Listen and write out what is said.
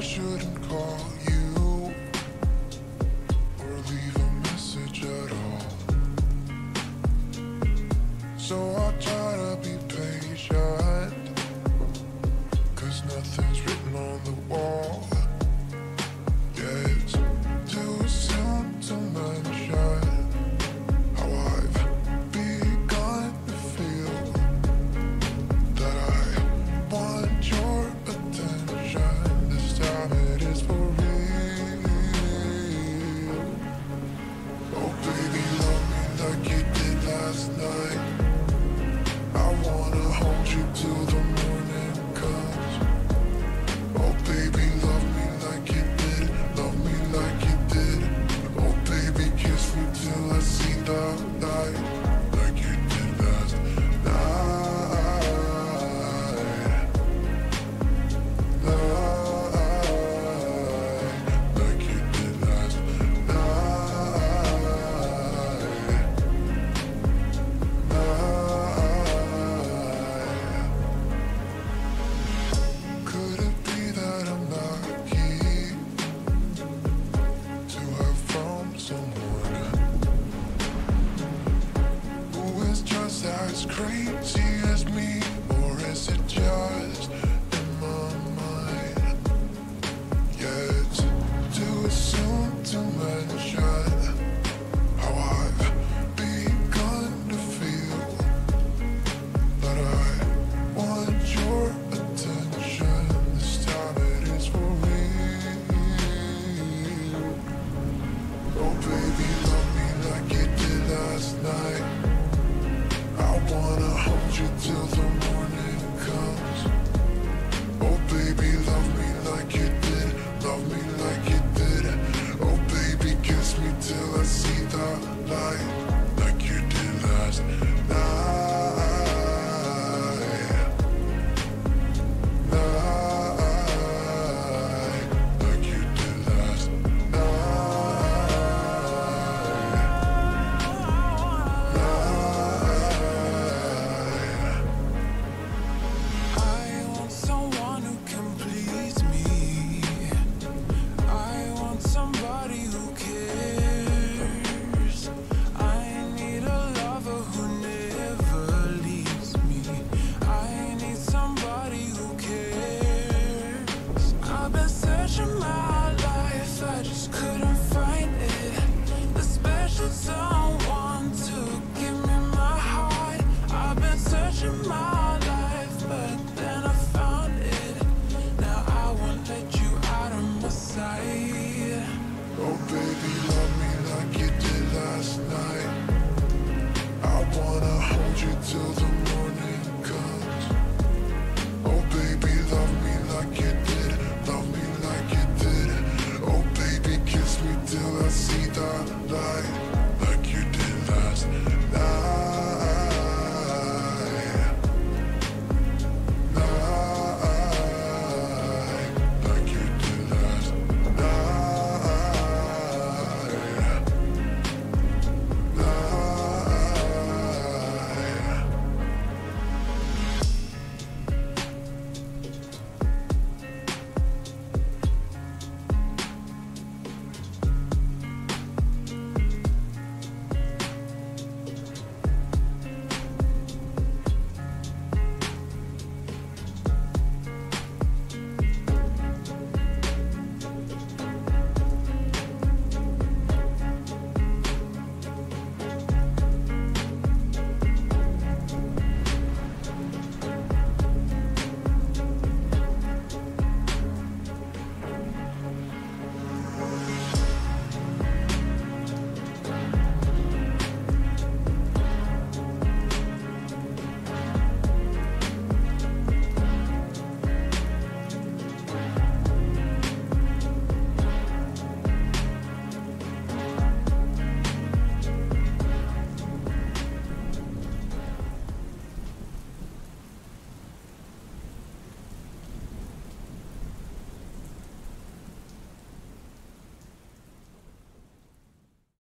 I shouldn't call you or leave a message at all. So I try you to the crazy.